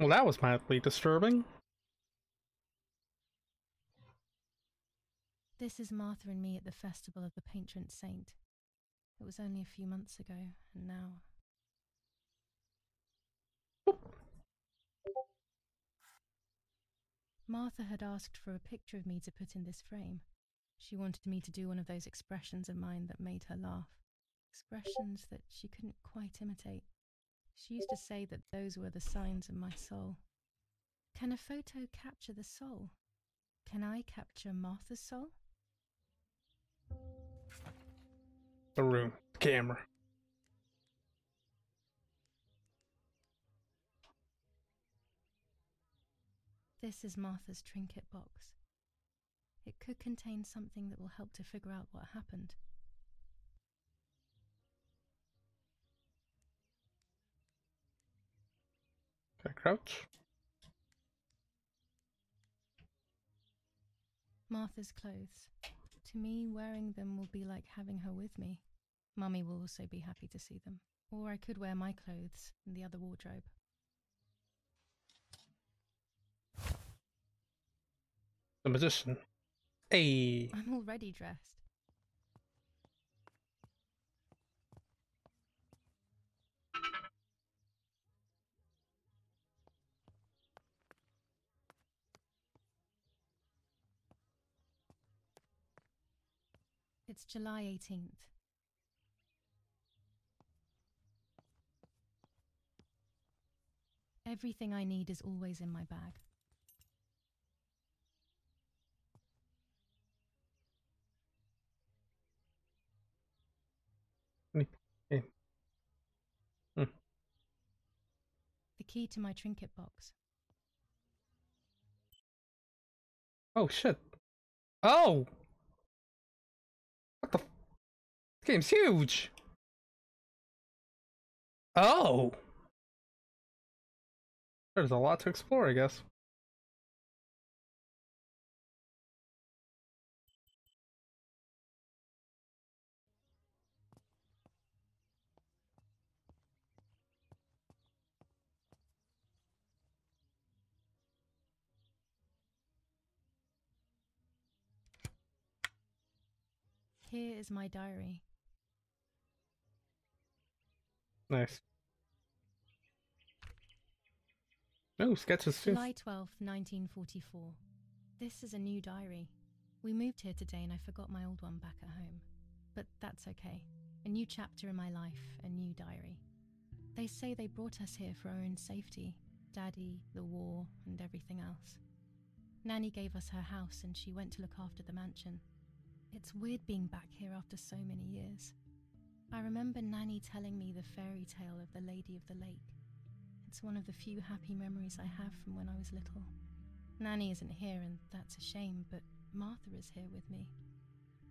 Well, that was mildly disturbing. This is Martha and me at the festival of the patron saint. It was only a few months ago, and now. Martha had asked for a picture of me to put in this frame. She wanted me to do one of those expressions of mine that made her laugh. Expressions that she couldn't quite imitate. She used to say that those were the signs of my soul. Can a photo capture the soul? Can I capture Martha's soul? The room, the camera. This is Martha's trinket box. It could contain something that will help to figure out what happened. Can I crouch? Martha's clothes. To me, wearing them will be like having her with me. Mummy will also be happy to see them. Or I could wear my clothes in the other wardrobe. The magician. Hey. I'm already dressed. It's July 18th. Everything I need is always in my bag. Yeah. Hmm. The key to my trinket box. Oh shit. Oh! What the? F- this game's huge! Oh! There's a lot to explore, I guess. Here is my diary. Nice. No, sketches too. July 12th, 1944. This is a new diary. We moved here today and I forgot my old one back at home. But that's okay. A new chapter in my life, a new diary. They say they brought us here for our own safety Daddy, the war, and everything else. Nanny gave us her house and she went to look after the mansion. It's weird being back here after so many years. I remember Nanny telling me the fairy tale of the Lady of the Lake. It's one of the few happy memories I have from when I was little. Nanny isn't here, and that's a shame, but Martha is here with me.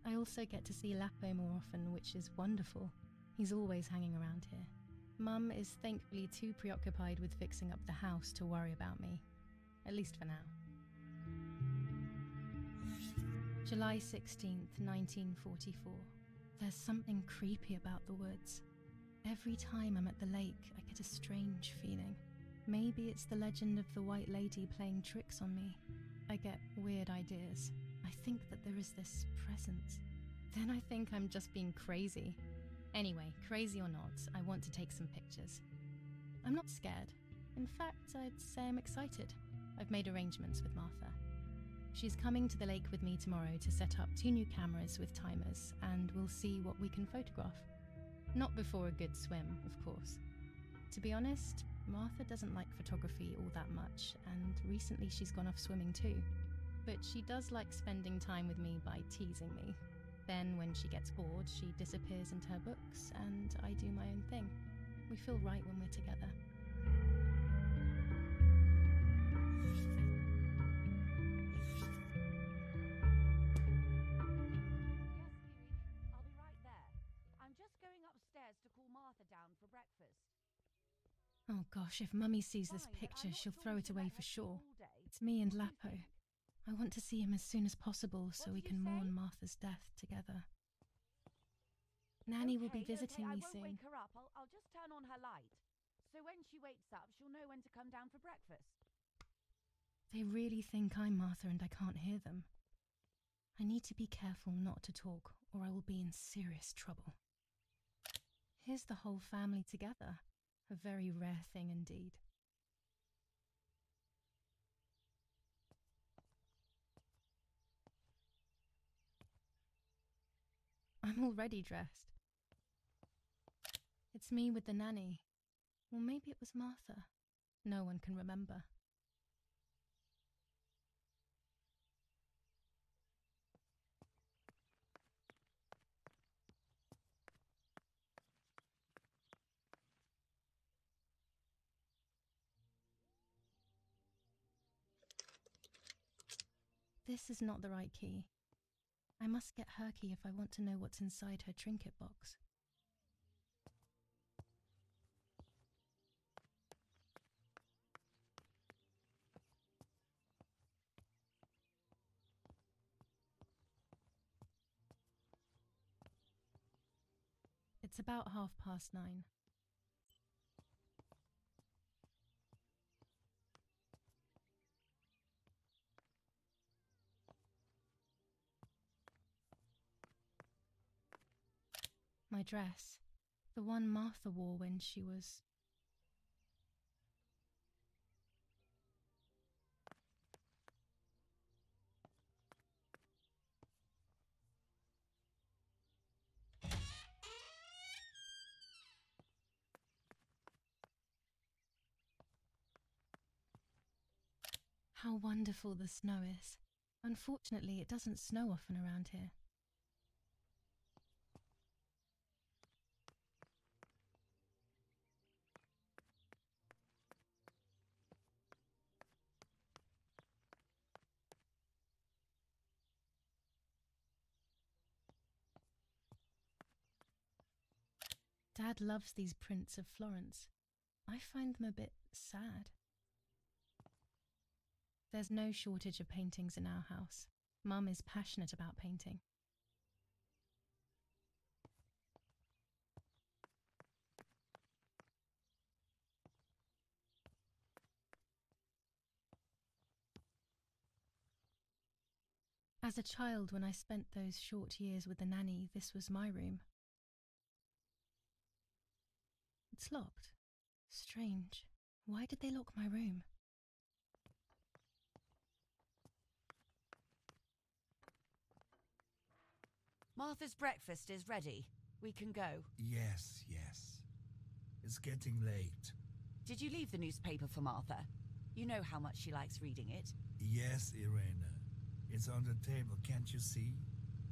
I also get to see Lapo more often, which is wonderful. He's always hanging around here. Mum is thankfully too preoccupied with fixing up the house to worry about me, at least for now. July 16th, 1944. There's something creepy about the woods. Every time I'm at the lake, I get a strange feeling. Maybe it's the legend of the White Lady playing tricks on me. I get weird ideas. I think that there is this presence. Then I think I'm just being crazy. Anyway, crazy or not, I want to take some pictures. I'm not scared. In fact, I'd say I'm excited. I've made arrangements with Martha. She's coming to the lake with me tomorrow to set up two new cameras with timers, and we'll see what we can photograph. Not before a good swim, of course. To be honest, Martha doesn't like photography all that much, and recently she's gone off swimming too. But she does like spending time with me by teasing me. Then, when she gets bored, she disappears into her books, and I do my own thing. We feel right when we're together. Gosh, if Mummy sees this Fine, but I'm picture, she'll throw it away for sure. It's me and Lapo. I want to see him as soon as possible so we can mourn? Martha's death together. Nanny will be visiting okay, me I won't soon. wake her up. I'll, I'll just turn on her light. So when she wakes up, she'll know when to come down for breakfast. They really think I'm Martha and I can't hear them. I need to be careful not to talk, or I will be in serious trouble. Here's the whole family together. A very rare thing indeed. I'm already dressed. It's me with the nanny. Or maybe it was Martha. No one can remember. This is not the right key. I must get her key if I want to know what's inside her trinket box. It's about half past nine. My dress, the one Martha wore when she was. How wonderful the snow is. Unfortunately, it doesn't snow often around here. Dad loves these prints of Florence. I find them a bit sad. There's no shortage of paintings in our house. Mum is passionate about painting. As a child, when I spent those short years with the nanny, this was my room. It's locked. Strange. Why did they lock my room? Martha's breakfast is ready. We can go. Yes, yes. It's getting late. Did you leave the newspaper for Martha? You know how much she likes reading it. Yes, Irena. It's on the table, can't you see?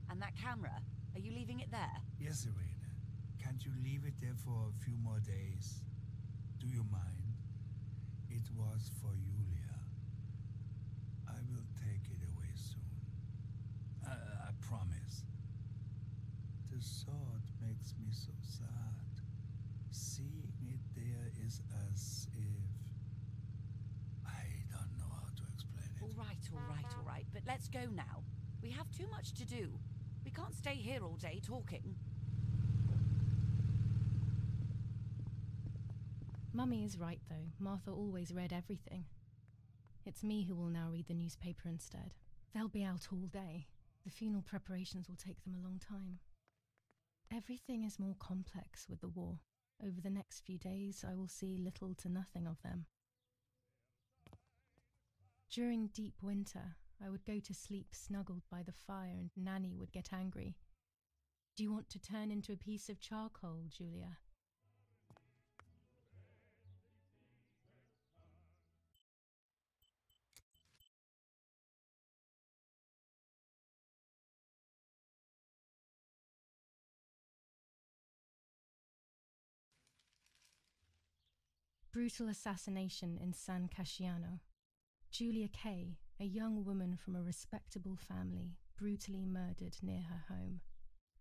And that camera, are you leaving it there? Yes, Irena. Can't you leave it there for a few more days? Do you mind? It was for Giulia. I will take it away soon. I, I promise. The thought makes me so sad. Seeing it there is as if. I don't know how to explain it. All right, all right, all right, but let's go now. We have too much to do. We can't stay here all day talking. Mummy is right, though. Martha always read everything. It's me who will now read the newspaper instead. They'll be out all day. The funeral preparations will take them a long time. Everything is more complex with the war. Over the next few days, I will see little to nothing of them. During deep winter, I would go to sleep snuggled by the fire, and Nanny would get angry. Do you want to turn into a piece of charcoal, Giulia? Brutal assassination in San Casciano. Giulia Kay, a young woman from a respectable family, brutally murdered near her home.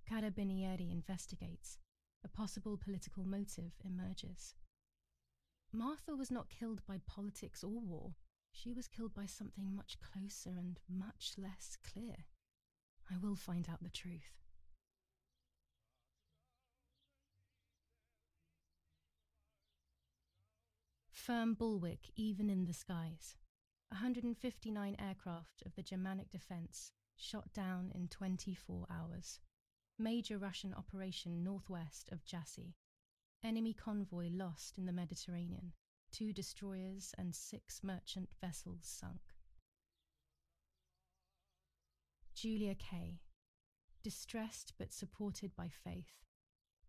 Carabinieri investigates. A possible political motive emerges. Martha was not killed by politics or war. She was killed by something much closer and much less clear. I will find out the truth. Firm bulwark even in the skies. 159 aircraft of the Germanic defense shot down in 24 hours. Major Russian operation northwest of Jassy. Enemy convoy lost in the Mediterranean. Two destroyers and six merchant vessels sunk. Giulia Kay. Distressed but supported by faith.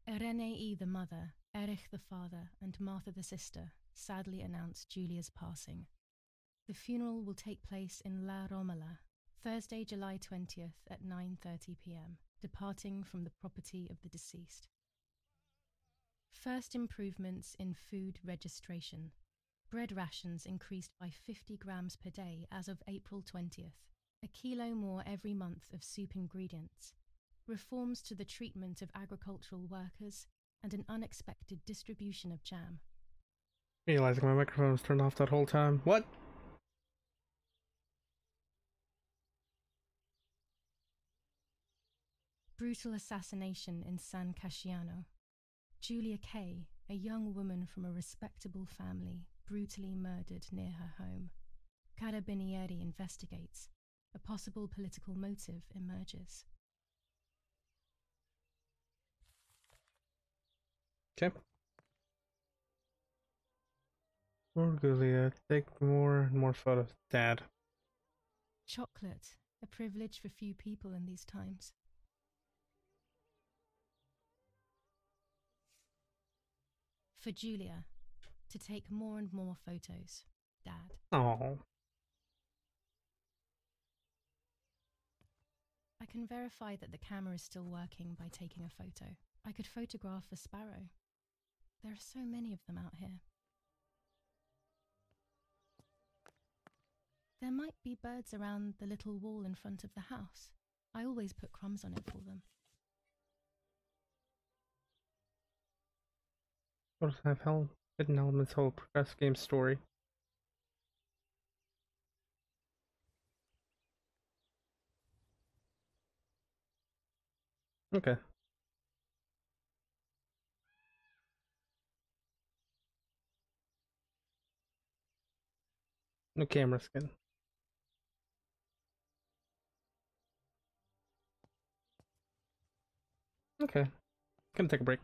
Irene E. the mother, Erich the father, and Martha the sister sadly announced Giulia's passing. The funeral will take place in La Romola, Thursday, July 20th at 9:30 p.m., departing from the property of the deceased. First improvements in food registration. Bread rations increased by 50 grams per day as of April 20th, a kilo more every month of soup ingredients. Reforms to the treatment of agricultural workers and an unexpected distribution of jam. Realizing my microphone was turned off that whole time. What? Brutal assassination in San Casciano. Giulia Kay, a young woman from a respectable family, brutally murdered near her home. Carabinieri investigates. A possible political motive emerges. Okay. Poor Giulia, take more and more photos. Dad. Chocolate, a privilege for few people in these times. For Giulia, to take more and more photos. Dad. Oh. I can verify that the camera is still working by taking a photo. I could photograph a sparrow. There are so many of them out here. There might be birds around the little wall in front of the house. I always put crumbs on it for them. Photos have held hidden elements of a progressive game story. Okay. No camera skin. Okay. Gonna take a break.